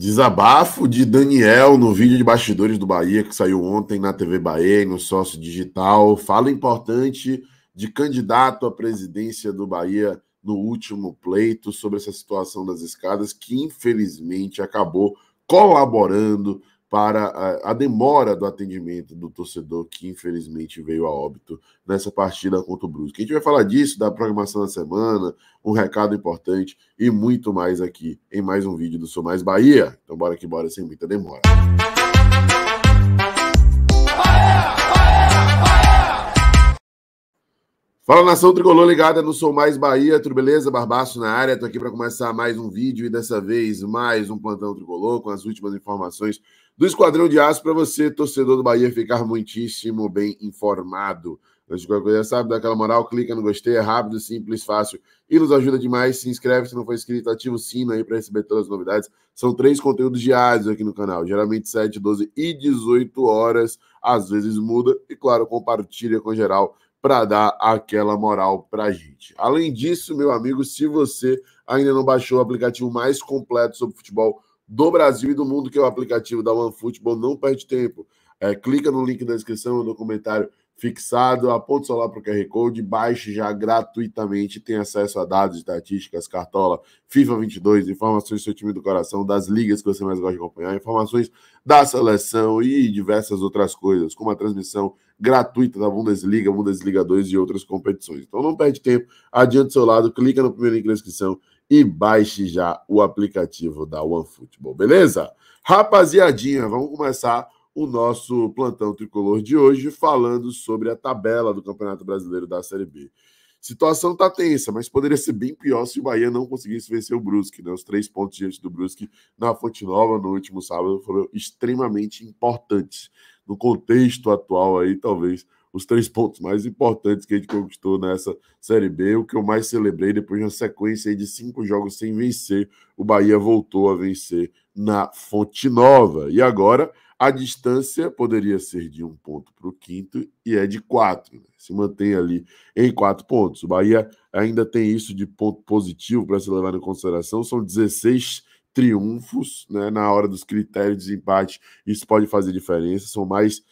Desabafo de Daniel no vídeo de bastidores do Bahia que saiu ontem na TV Bahia, no sócio digital. Fala importante de candidato à presidência do Bahia no último pleito sobre essa situação das escadas que infelizmente acabou colaborando para a, a, demora do atendimento do torcedor que infelizmente veio a óbito nessa partida contra o Brusque. A gente vai falar disso, da programação da semana, um recado importante e muito mais aqui em mais um vídeo do Sou Mais Bahia. Então bora que bora sem muita demora. Fala nação tricolor ligada no Sou Mais Bahia, tudo beleza? Barbaço na área, tô aqui para começar mais um vídeo e dessa vez mais um plantão tricolor com as últimas informações do Esquadrão de Aço para você, torcedor do Bahia, ficar muitíssimo bem informado. Antes de qualquer coisa, sabe, dá aquela moral, clica no gostei, é rápido, simples, fácil e nos ajuda demais. Se inscreve se não for inscrito, ativa o sino aí para receber todas as novidades. São três conteúdos diários aqui no canal, geralmente 7, 12 e 18 horas. Às vezes muda e, claro, compartilha com geral para dar aquela moral para a gente. Além disso, meu amigo, se você ainda não baixou o aplicativo mais completo sobre futebol do Brasil e do mundo, que é o aplicativo da OneFootball. Não perde tempo. É, clica no link da descrição, no comentário fixado, aponta o celular para o QR Code, baixe já gratuitamente, tem acesso a dados, estatísticas, cartola, FIFA 22, informações do seu time do coração, das ligas que você mais gosta de acompanhar, informações da seleção e diversas outras coisas, como a transmissão gratuita da Bundesliga, Bundesliga 2 e outras competições. Então não perde tempo, adianta o seu lado, clica no primeiro link da descrição e baixe já o aplicativo da OneFootball, beleza? Rapaziadinha, vamos começar o nosso plantão tricolor de hoje falando sobre a tabela do Campeonato Brasileiro da Série B. Situação tá tensa, mas poderia ser bem pior se o Bahia não conseguisse vencer o Brusque. Né? Os três pontos diante do Brusque na Fonte Nova no último sábado foram extremamente importantes. No contexto atual aí, talvez os três pontos mais importantes que a gente conquistou nessa Série B. O que eu mais celebrei, depois de uma sequência de cinco jogos sem vencer, o Bahia voltou a vencer na Fonte Nova. E agora a distância poderia ser de um ponto para o quinto e é de quatro. Né? Se mantém ali em quatro pontos. O Bahia ainda tem isso de ponto positivo para se levar em consideração. São 16 triunfos né? na hora dos critérios de empate. Isso pode fazer diferença. São mais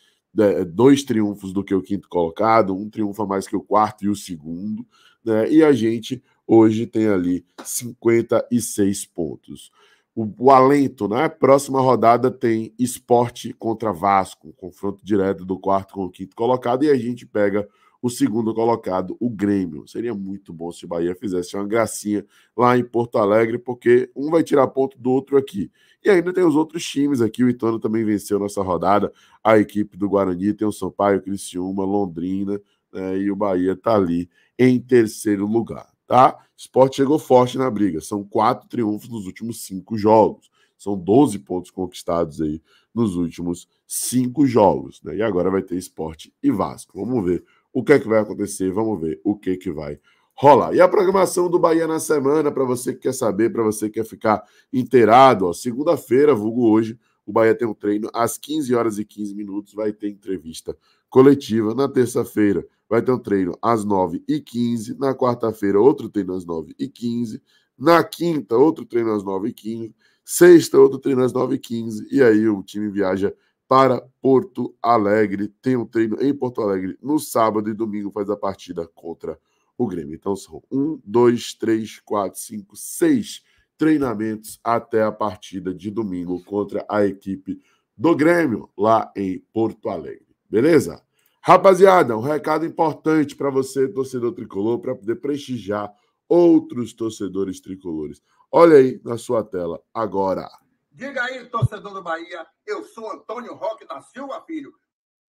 dois triunfos do que o quinto colocado, um triunfo a mais que o quarto e o segundo, né? E a gente hoje tem ali 56 pontos. O, o alento, né? Próxima rodada tem esporte contra Vasco, confronto direto do quarto com o quinto colocado, e a gente pega o segundo colocado, o Grêmio. Seria muito bom se o Bahia fizesse uma gracinha lá em Porto Alegre, porque um vai tirar ponto do outro aqui. E ainda tem os outros times aqui. O Ituano também venceu nessa rodada. A equipe do Guarani tem o Sampaio, Criciúma, Londrina, né, e o Bahia está ali em terceiro lugar. Tá? Esporte chegou forte na briga. São quatro triunfos nos últimos cinco jogos. São 12 pontos conquistados aí nos últimos cinco jogos. Né? E agora vai ter esporte e Vasco. Vamos ver o que é que vai acontecer, vamos ver o que, que vai rolar. E a programação do Bahia na semana, para você que quer saber, para você que quer ficar inteirado, segunda-feira, vulgo hoje, o Bahia tem um treino às 15 horas e 15 minutos, vai ter entrevista coletiva. Na terça-feira, vai ter um treino às 9 e 15 Na quarta-feira, outro treino às 9 e 15 Na quinta, outro treino às 9 e 15 Sexta, outro treino às 9 e 15 E aí o time viaja para Porto Alegre. Tem um treino em Porto Alegre no sábado e domingo faz a partida contra o Grêmio. Então são um, dois, três, quatro, cinco, seis treinamentos até a partida de domingo contra a equipe do Grêmio lá em Porto Alegre. Beleza? Rapaziada, um recado importante para você, torcedor tricolor, para poder prestigiar outros torcedores tricolores. Olha aí na sua tela agora. Diga aí, torcedor do Bahia, eu sou Antônio Roque da Silva Filho,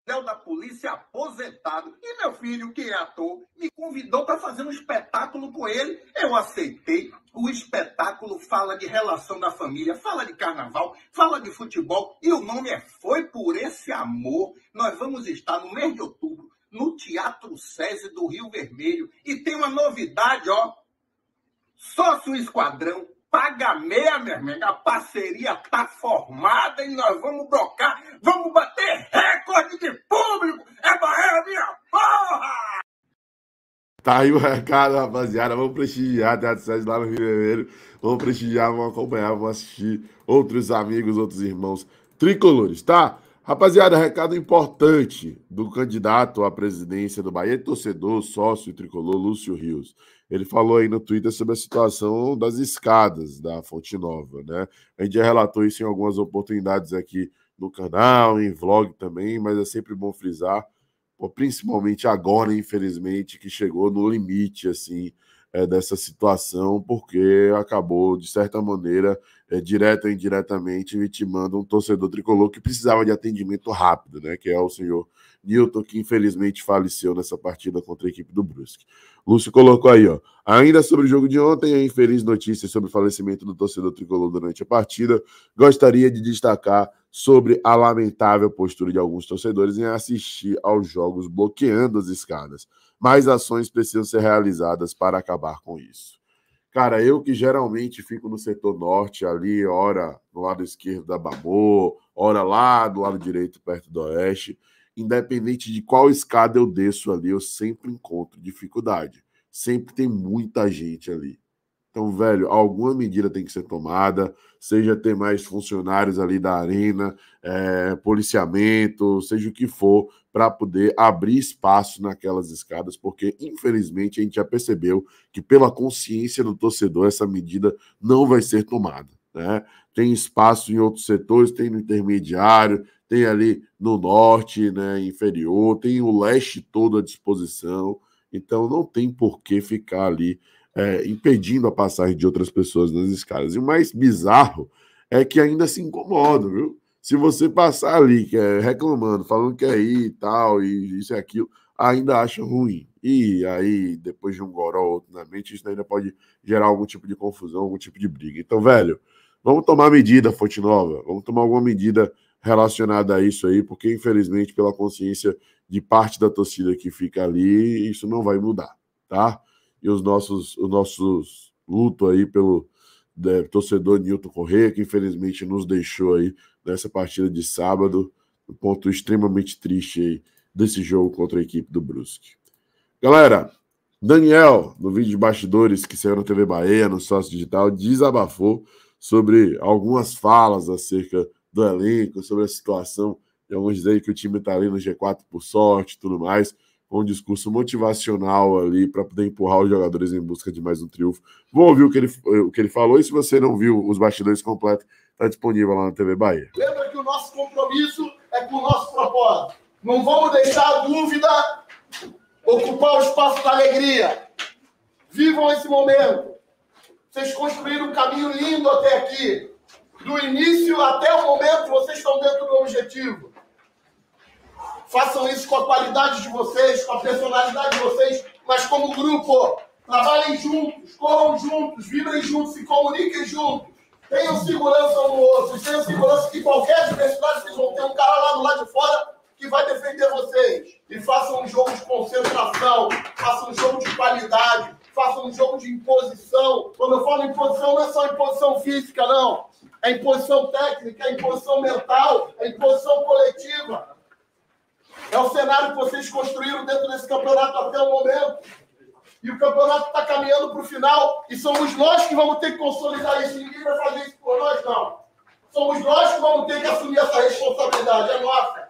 Del da polícia aposentado. E meu filho, que é ator, me convidou para fazer um espetáculo com ele. Eu aceitei. O espetáculo fala de relação da família, fala de carnaval, fala de futebol. E o nome é Foi por Esse Amor. Nós vamos estar no mês de outubro no Teatro SESI do Rio Vermelho. E tem uma novidade, ó. Sócio Esquadrão paga meia, amigo. A parceria tá formada e nós vamos brocar, vamos bater recorde de público. É Bahia, minha porra! Tá aí o recado, rapaziada. Vamos prestigiar Teatro Sede lá no Rio de Janeiro. Vamos prestigiar, vamos acompanhar, vamos assistir outros amigos, outros irmãos tricolores, tá? Rapaziada, recado importante do candidato à presidência do Bahia, torcedor, sócio tricolor, Lúcio Rios. Ele falou aí no Twitter sobre a situação das escadas da Fonte Nova, né? A gente já relatou isso em algumas oportunidades aqui no canal, em vlog também, mas é sempre bom frisar principalmente agora, infelizmente, que chegou no limite assim é, dessa situação, porque acabou, de certa maneira, é, direta ou indiretamente, vitimando um torcedor tricolor que precisava de atendimento rápido, né? Que é o senhor Newton, que infelizmente faleceu nessa partida contra a equipe do Brusque. Lúcio colocou aí, ó. Ainda sobre o jogo de ontem, a infeliz notícia sobre o falecimento do torcedor tricolor durante a partida. Gostaria de destacar sobre a lamentável postura de alguns torcedores em assistir aos jogos bloqueando as escadas. Mais ações precisam ser realizadas para acabar com isso. Cara, eu que geralmente fico no setor norte, ali, ora no lado esquerdo da Babô, ora lá do lado direito, perto do oeste, independente de qual escada eu desço ali, eu sempre encontro dificuldade. Sempre tem muita gente ali. Então, velho, alguma medida tem que ser tomada, seja ter mais funcionários ali da arena, é, policiamento, seja o que for, para poder abrir espaço naquelas escadas, porque infelizmente a gente já percebeu que, pela consciência do torcedor, essa medida não vai ser tomada. Né? Tem espaço em outros setores, tem no intermediário, tem ali no norte, né, inferior, tem o leste todo à disposição, então não tem por que ficar ali é, impedindo a passagem de outras pessoas nas escadas. E o mais bizarro é que ainda se incomodam, viu? Se você passar ali que é, reclamando, falando que é aí e tal, e isso e aquilo, ainda acha ruim. E aí, depois de um goró ou outro na mente, isso ainda pode gerar algum tipo de confusão, algum tipo de briga. Então, velho, vamos tomar medida, Fonte Nova, vamos tomar alguma medida relacionada a isso aí, porque infelizmente, pela consciência de parte da torcida que fica ali, isso não vai mudar, tá? E os nossos, os nossos luto aí pelo né, torcedor Nilton Correia, que infelizmente nos deixou aí nessa partida de sábado, um ponto extremamente triste aí desse jogo contra a equipe do Brusque. Galera, Daniel, no vídeo de bastidores que saiu na TV Bahia, no Sócio Digital, desabafou sobre algumas falas acerca do elenco, sobre a situação. E alguns dizem que o time está ali no G4 por sorte e tudo mais um discurso motivacional ali para poder empurrar os jogadores em busca de mais um triunfo. Vou ouvir o que ele, o que ele falou e se você não viu os bastidores completos, está disponível lá na TV Bahia. Lembra que o nosso compromisso é com o nosso propósito. Não vamos deixar a dúvida ocupar o espaço da alegria. Vivam esse momento. Vocês construíram um caminho lindo até aqui. Do início até o momento, vocês estão dentro do objetivo. Façam isso com a qualidade de vocês, com a personalidade de vocês, mas como grupo. Trabalhem juntos, corram juntos, vibrem juntos, se comuniquem juntos. Tenham segurança no outro. Tenham segurança que qualquer adversidade vocês vão ter um cara lá do lado de fora que vai defender vocês. E façam um jogo de concentração, façam um jogo de qualidade, façam um jogo de imposição. Quando eu falo imposição, não é só imposição física, não. É imposição técnica, é imposição mental, é imposição coletiva. É o cenário que vocês construíram dentro desse campeonato até o momento. E o campeonato está caminhando para o final. E somos nós que vamos ter que consolidar isso. Ninguém vai fazer isso por nós, não. Somos nós que vamos ter que assumir essa responsabilidade. É nossa.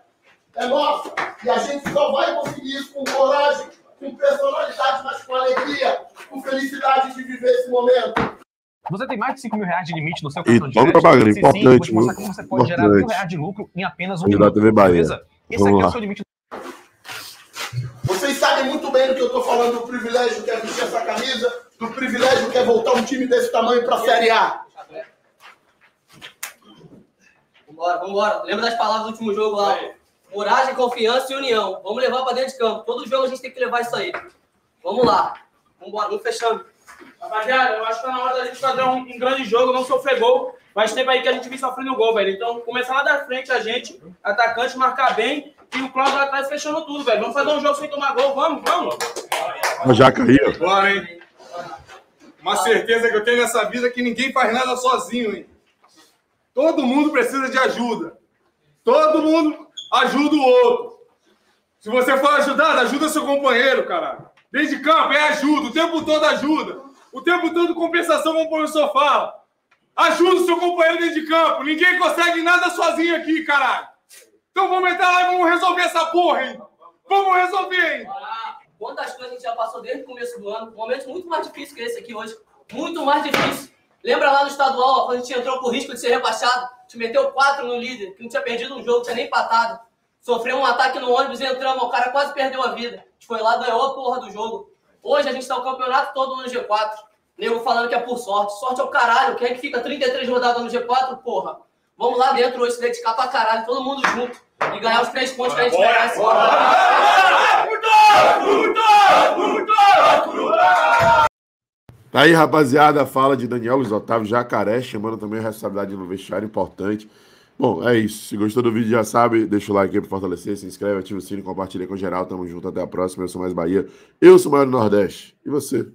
É nossa. E a gente só vai conseguir isso com coragem, com personalidade, mas com alegria, com felicidade de viver esse momento. Você tem mais de 5 mil reais de limite no seu cartão e de crédito? Vamos para importante, sim, vou como você pode gerar mil reais de lucro em apenas um minuto. TV Bahia. Beleza? Esse Vamos aqui lá. é o seu limite. Vocês sabem muito bem do que eu estou falando, do privilégio que é vestir essa camisa, do privilégio que é voltar um time desse tamanho para a Série A. Vambora, vambora. Lembra das palavras do último jogo lá? Coragem, confiança e união. Vamos levar para dentro de campo. Todo jogo a gente tem que levar isso aí. Vamos lá. Vambora, vamos fechando. Rapaziada, eu acho que tá na hora da gente fazer um, um grande jogo, não sofrer gol. Faz tempo aí que a gente vem sofrendo gol, velho. Então, começar lá da frente a gente, atacante, marcar bem e o Cláudio lá atrás fechando tudo, velho. Vamos fazer um jogo sem tomar gol, vamos, vamos. Já caiu. Bora, hein? Uma certeza que eu tenho nessa vida é que ninguém faz nada sozinho, hein? Todo mundo precisa de ajuda. Todo mundo ajuda o outro. Se você for ajudado, ajuda seu companheiro, cara. Dentro de campo é ajuda, o tempo todo ajuda. O tempo todo compensação, como o professor fala. Ajuda o seu companheiro dentro de campo. Ninguém consegue nada sozinho aqui, caralho. Então vamos entrar lá e vamos resolver essa porra, hein? Vamos resolver, hein? Quantas coisas a gente já passou desde o começo do ano. Um momento muito mais difícil que esse aqui hoje. Muito mais difícil. Lembra lá no estadual, quando a gente entrou com risco de ser rebaixado? Te meteu quatro no líder, que não tinha perdido um jogo, tinha nem empatado. Sofreu um ataque no ônibus entramos, o cara quase perdeu a vida. A gente foi lá, ganhou a porra do jogo. Hoje a gente tá o campeonato todo no G4. Nego falando que é por sorte. Sorte é o caralho. Quem é que fica 33 rodadas no G4, porra? Vamos lá dentro hoje se dedicar pra caralho, todo mundo junto. E ganhar os três pontos que a gente merece. Tá aí, rapaziada, a fala de Daniel Luiz Otávio Jacaré, chamando também a responsabilidade no vestiário importante. Bom, é isso. Se gostou do vídeo, já sabe, deixa o like aí pra fortalecer, se inscreve, ativa o sininho, compartilha com geral. Tamo junto, até a próxima. Eu sou Mais Bahia. Eu sou o Maior do Nordeste. E você?